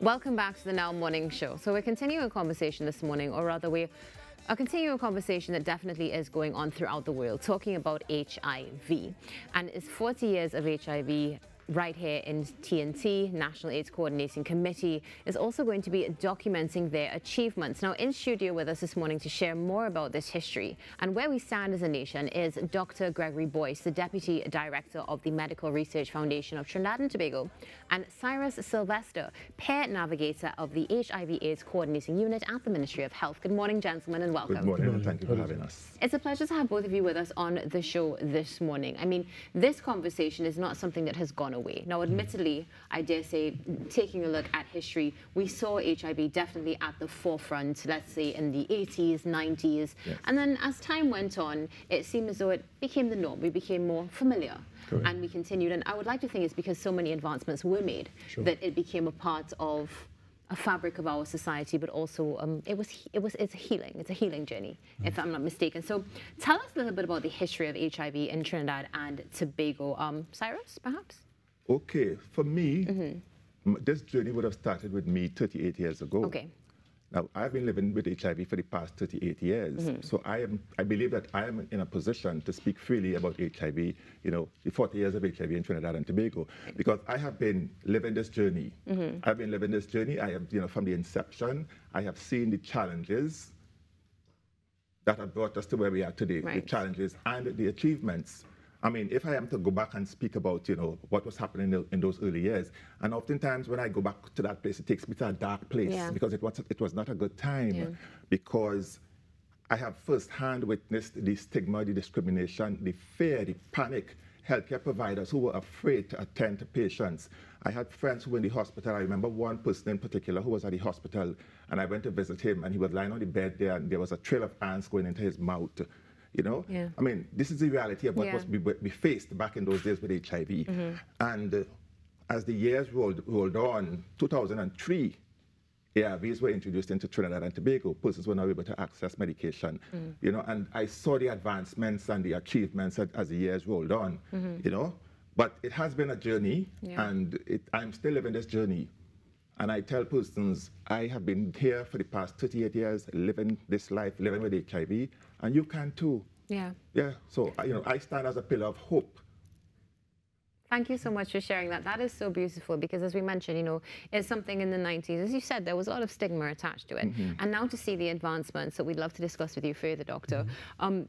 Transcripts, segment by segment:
Welcome back to the Now Morning Show. So we're continuing a conversation this morning, or rather we are continuing a conversation that definitely is going on throughout the world, talking about HIV. And it's 40 years of HIV right here in TNT, National AIDS Coordinating Committee, is also going to be documenting their achievements. Now, in studio with us this morning to share more about this history and where we stand as a nation is Dr. Gregory Boyce, the Deputy Director of the Medical Research Foundation of Trinidad and Tobago, and Cyrus Sylvester, Peer Navigator of the HIV AIDS Coordinating Unit at the Ministry of Health. Good morning, gentlemen, and welcome. Good morning, and thank you for having us. It's a pleasure to have both of you with us on the show this morning. I mean, this conversation is not something that has gone away. Now, admittedly, I dare say, taking a look at history, we saw HIV definitely at the forefront, let's say in the 80s, 90s. Yes. And then as time went on, it seemed as though it became the norm. We became more familiar. Correct. And we continued. And I would like to think it's because so many advancements were made sure. that it became a part of a fabric of our society, but also um, it was it was it's a healing. It's a healing journey, mm. if I'm not mistaken. So, tell us a little bit about the history of HIV in Trinidad and Tobago. Um, Cyrus, perhaps. Okay, for me, mm-hmm. this journey would have started with me 38 years ago. Okay. Now, I've been living with HIV for the past 38 years, mm-hmm. so I am. I believe that I am in a position to speak freely about HIV. You know, the 40 years of HIV in Trinidad and Tobago, because I have been living this journey. Mm-hmm. I've been living this journey. I have, you know, from the inception, I have seen the challenges that have brought us to where we are today. Right. The challenges and the achievements. I mean, if I am to go back and speak about, you know, what was happening in, in, those early years, and oftentimes when I go back to that place, it takes me to a dark place yeah. because it was it was not a good time yeah. because I have firsthand witnessed the stigma, the discrimination, the fear, the panic. Healthcare providers who were afraid to attend to patients. I had friends who were in the hospital. I remember one person in particular who was at the hospital, and I went to visit him, and he was lying on the bed there, and there was a trail of ants going into his mouth you know? Yeah. I mean, this is the reality of what yeah. was we, we, faced back in those days with HIV. Mm-hmm. And uh, as the years rolled, rolled on, 2003, ARVs were introduced into Trinidad and Tobago. Persons were now able to access medication, mm-hmm. you know, and I saw the advancements and the achievements as, as the years rolled on, mm-hmm. you know. But it has been a journey, yeah. and it, I'm still living this journey. And I tell persons, I have been here for the past 38 years, living this life, living with HIV, and you can too. Yeah. Yeah. So, you know, I stand as a pillar of hope. Thank you so much for sharing that. That is so beautiful because, as we mentioned, you know, it's something in the 90s. As you said, there was a lot of stigma attached to it. Mm -hmm. And now to see the advancements that we'd love to discuss with you further, Doctor, mm -hmm. um,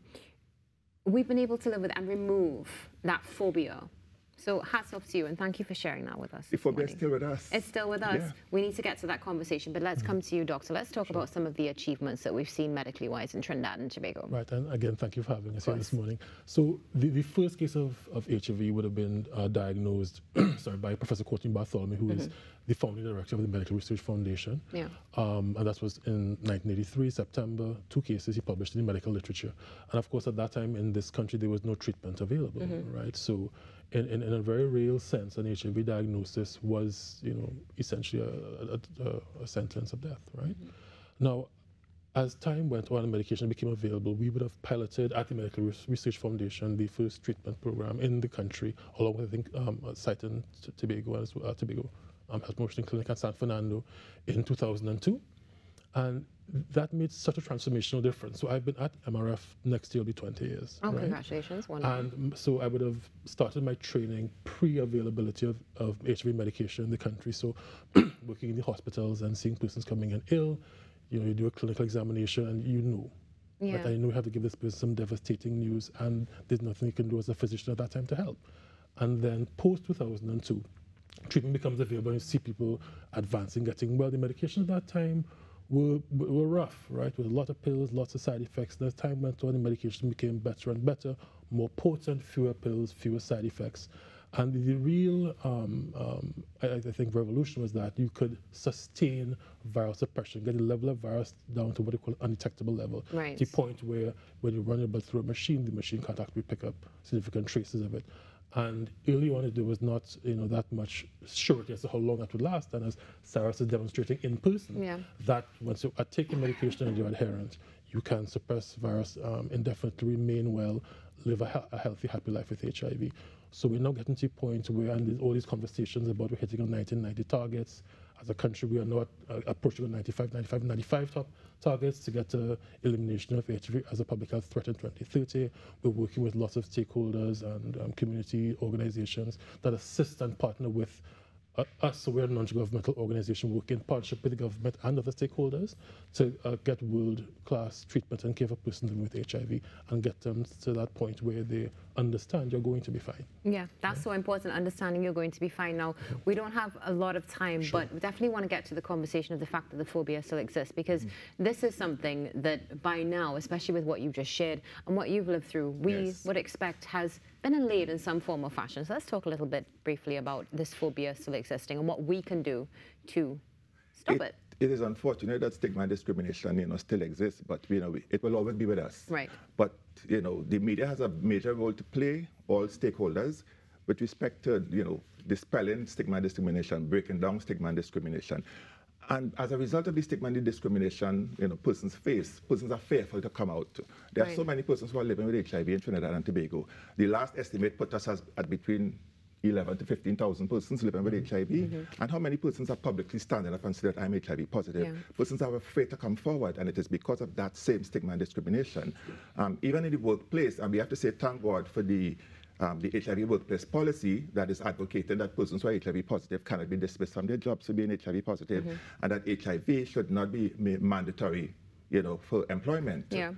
we've been able to live with and remove that phobia so hats off to you and thank you for sharing that with us. The phobia is still with us. It's still with us. Yeah. We need to get to that conversation, but let's mm -hmm. come to you, Doctor. Let's talk sure. about some of the achievements that we've seen medically wise in Trinidad and Tobago. Right, and again, thank you for having us here this morning. So the, the first case of, of HIV would have been uh, diagnosed sorry, by Professor Courtney Bartholomew, who mm -hmm. is mm-hmm. The founding director of the Medical Research Foundation. Yeah. Um, and that was in 1983, September, two cases he published in the medical literature. And of course, at that time in this country, there was no treatment available, mm -hmm. right? So in, in, in, a very real sense, an HIV diagnosis was, you know, essentially a, a, a sentence of death, right? Mm-hmm. Now, as time went on and medication became available, we would have piloted at the Medical Research Foundation the first treatment program in the country, along with, I think, um, in Tobago, as well, uh, Tobago um, Health Promotion Clinic at San Fernando in 2002. And that made such a transformational difference. So I've been at MRF next year will be 20 years. Oh, right? congratulations. Wonderful. And so I would have started my training pre-availability of, of HIV medication in the country. So working in the hospitals and seeing persons coming in ill, you know, you do a clinical examination and you know yeah. that I know you have to give this person some devastating news and there's nothing you can do as a physician at that time to help. And then post 2002, treatment becomes available and you see people advancing, getting well. The medication at that time were, were rough, right? With a lot of pills, lots of side effects. as time went on, the medication became better and better, more potent, fewer pills, fewer side effects. And the real, um, um, I, I, think, revolution was that you could sustain viral suppression, get the level of virus down to what they call undetectable level. Right. The point where when you run your blood through a machine, the machine can't actually pick up significant traces of it. And early on, there was not you know that much surety as to how long that would last. And as Cyrus is demonstrating in person, yeah. that once you are taking medication and you're adherent, you can suppress virus um, indefinitely, remain well, live a, a, healthy, happy life with HIV. So we're now getting to a point where, and all these conversations about we're hitting on 1990 targets, As a country, we are not uh, approaching the 95, 95, 95 top targets to get to elimination of HIV as a public health threat in 2030. We're working with lots of stakeholders and um, community organizations that assist and partner with uh, us, so we're a non-governmental organization working in partnership with the government and other stakeholders to uh, get world-class treatment and care for persons living with HIV and get them to that point where they understand you're going to be fine. Yeah, that's yeah. so important, understanding you're going to be fine. Now, we don't have a lot of time, sure. but we definitely want to get to the conversation of the fact that the phobia still exists because mm. this is something that by now, especially with what you've just shared and what you've lived through, we yes. would expect has been allayed in some form or fashion. So let's talk a little bit briefly about this phobia still existing and what we can do to stop it. it. It is unfortunate that stigma and discrimination, you know, still exists, but you know, it will always be with us. Right. But you know, the media has a major role to play. All stakeholders, with respect to you know, dispelling stigma and discrimination, breaking down stigma and discrimination. And as a result of the stigma and discrimination, you know, persons face, persons are fearful to come out. There right. are so many persons who are living with HIV in Trinidad and Tobago. The last estimate put us as, at between 11 to 15,000 persons living with HIV. Mm -hmm. And how many persons are publicly standing up and say that I'm HIV positive? Yeah. Persons are afraid to come forward, and it is because of that same stigma and discrimination. Um, even in the workplace, and we have to say thank God for the um, the HIV workplace policy that is advocating that persons who are HIV positive cannot be dismissed from their jobs for being HIV positive, mm -hmm. and that HIV should not be mandatory, you know, for employment. Yeah.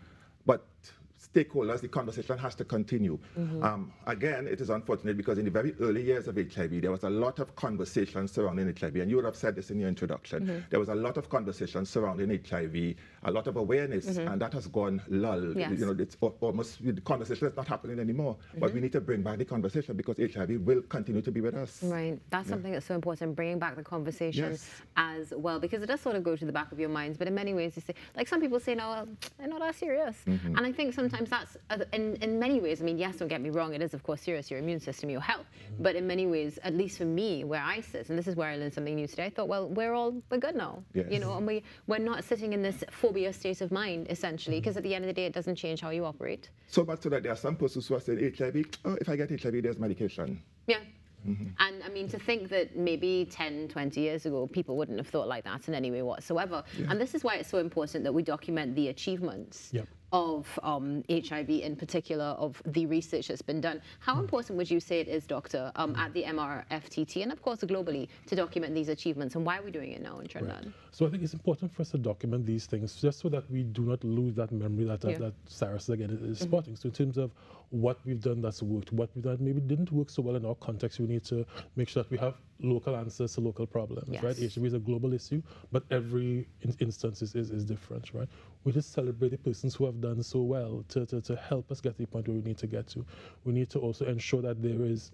Stakeholders, the conversation has to continue. Mm -hmm. um, again, it is unfortunate because in the very early years of HIV, there was a lot of conversation surrounding HIV, and you would have said this in your introduction. Mm -hmm. There was a lot of conversation surrounding HIV, a lot of awareness, mm -hmm. and that has gone lull. Yes. You know, it's almost the conversation is not happening anymore. But we mm-hmm. need to bring back the conversation because HIV will continue to be with us. Right. That's yeah. something that's so important, bringing back the conversation yes. as well, because it does sort of go to the back of your minds. But in many ways, you say, like some people say, no, well, they're not that serious. Mm-hmm. And I think sometimes sometimes that's, in, in many ways, I mean, yes, don't get me wrong, it is, of course, serious, your immune system, your health. Mm-hmm. But in many ways, at least for me, where I sit, and this is where I learned something new today, I thought, well, we're all, we're good now. Yes. You know, and we, we're not sitting in this phobia state of mind, essentially, because mm-hmm. at the end of the day, it doesn't change how you operate. So much so that there are some persons who are saying HIV, oh, if I get HIV, there's medication. Yeah. Mm -hmm. And I mean, to think that maybe 10, 20 years ago, people wouldn't have thought like that in any way whatsoever. Yeah. And this is why it's so important that we document the achievements yep of um, HIV in particular, of the research that's been done. How mm. important would you say it is, Doctor, um, at the MRFTT and of course globally to document these achievements and why are we doing it now in Trinidad? Right. So I think it's important for us to document these things just so that we do not lose that memory that, yeah. that Cyrus again is mm -hmm. spotting. So in terms of what we've done that's worked, what we've done maybe didn't work so well in our context, we need to make sure that we have local answers to local problems, yes. right? HIV is a global issue, but every in instance is, is, is, different, right? We just celebrate the persons who have done so well to, to, to help us get to the point where we need to get to. We need to also ensure that there is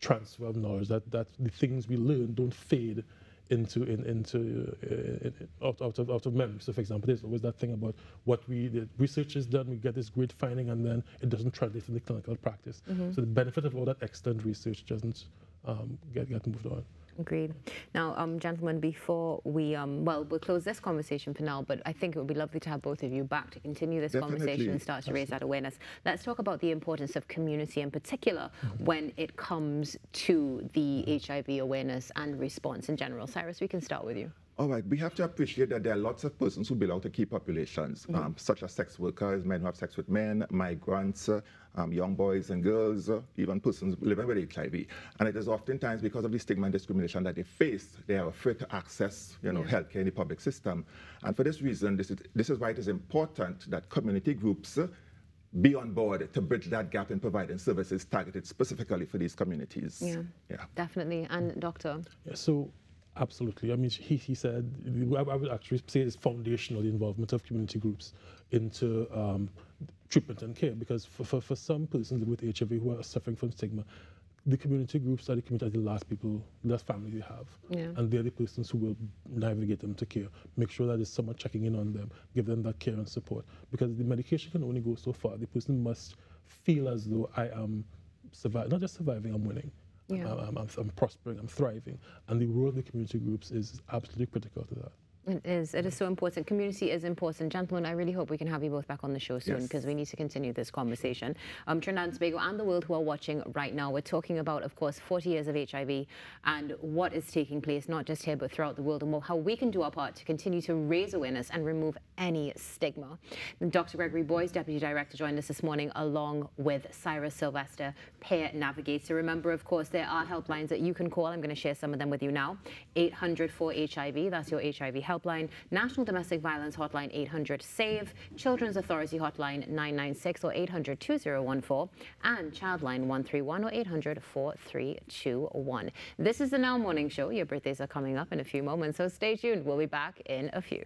transfer of knowledge, that, that the things we learn don't fade into in, into uh, in, out, out of out of memory. So, for example, there's always that thing about what we the research is done, we get this great finding, and then it doesn't translate into clinical practice. Mm -hmm. So the benefit of all that extant research doesn't um, get, get moved on. Agreed. Now, um, gentlemen, before we, um, well, we'll close this conversation for now, but I think it would be lovely to have both of you back to continue this Definitely. conversation and start to raise that awareness. Let's talk about the importance of community in particular when it comes to the HIV awareness and response in general. Cyrus, we can start with you. All right, we have to appreciate that there are lots of persons who belong to key populations, mm -hmm. um, such as sex workers, men who have sex with men, migrants, um, young boys and girls, uh, even persons living with HIV. And it is oftentimes because of the stigma and discrimination that they face, they are afraid to access, you know, yeah. healthcare in the public system. And for this reason, this is, this is why it is important that community groups uh, be on board to bridge that gap in providing services targeted specifically for these communities. Yeah, yeah. definitely. And doctor? Yeah, so Absolutely. I mean, he, he said, I would actually say it's foundational, the involvement of community groups into um, treatment and care, because for, for, for some persons with HIV who are suffering from stigma, the community groups are the community are the last people, the last family they have. Yeah. And they're the persons who will navigate them to care, make sure that there's someone checking in on them, give them that care and support. Because the medication can only go so far. The person must feel as though I am surviving, not just surviving, I'm winning. Yeah. I'm, I'm, I'm, prospering, I'm thriving. And the role of the community groups is absolutely critical to that. It is. It is so important. Community is important. Gentlemen, I really hope we can have you both back on the show soon because yes. we need to continue this conversation. Um, Trinidad and Tobago and the world who are watching right now, we're talking about, of course, 40 years of HIV and what is taking place, not just here, but throughout the world, and how we can do our part to continue to raise awareness and remove any stigma. Dr. Gregory Boyce, Deputy Director, joined us this morning along with Cyrus Sylvester, Peer Navigator. Remember, of course, there are helplines that you can call. I'm going to share some of them with you now. 800 for HIV, that's your HIV helpline helpline, National Domestic Violence Hotline 800 SAVE, Children's Authority Hotline 996 or 800 2014, and Childline 131 or 800 4321. This is the Now Morning Show. Your birthdays are coming up in a few moments, so stay tuned. We'll be back in a few.